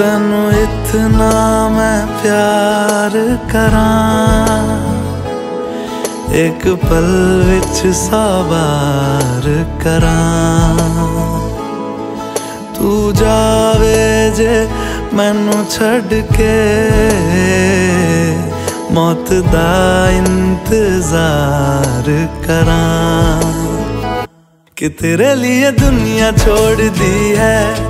कितना मैं प्यार करा एक पल विच साबार करा तू जावे जे मैनू छड़ के मौत दा इंतज़ार करा कि तेरे लिए दुनिया छोड़ दी है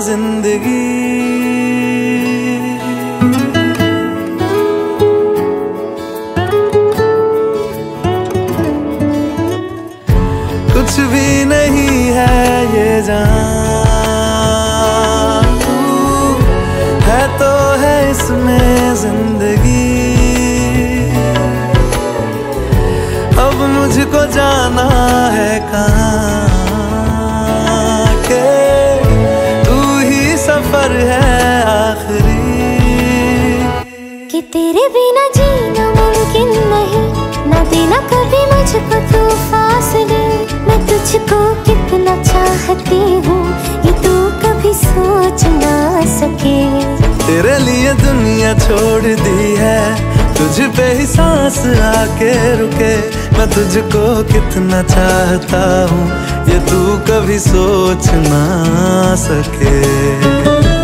ज़िंदगी। कुछ भी नहीं है ये तू है तो है इसमें ज़िंदगी। अब मुझको जाना है कहाँ सफ़र है आखिरी। कि तेरे बिना जीना मुमकिन नहीं ना देना कभी मुझको तू फासले मैं तुझको कितना चाहती हूँ ये तू कभी सोच ना सके। तेरे लिए दुनिया छोड़ दी है तुझ पे ही सांस आके रुके। मैं तुझको कितना चाहता हूँ, ये तू कभी सोच ना सके।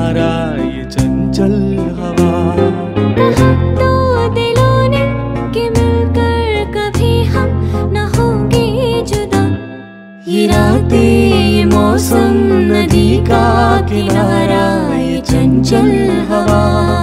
ये चंचल हवा ये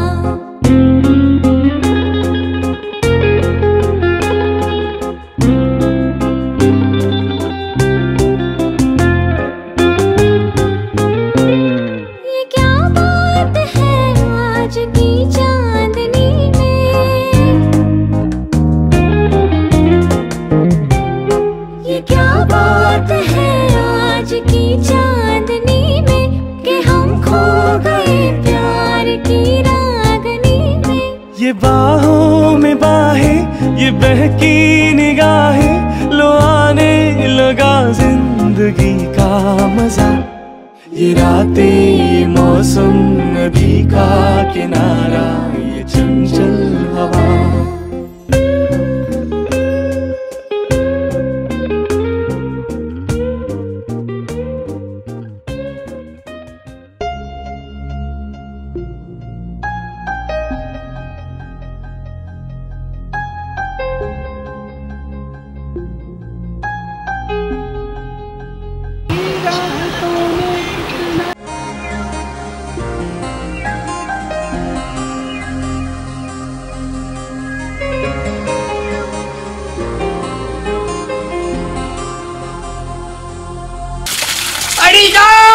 ये बाहों में बाहें, ये बहकी निगाहें, लो आने लगा ज़िंदगी का मज़ा। ये रातें, ये मौसम, नदी का किनारा, ये चंचल हवा। Eagle!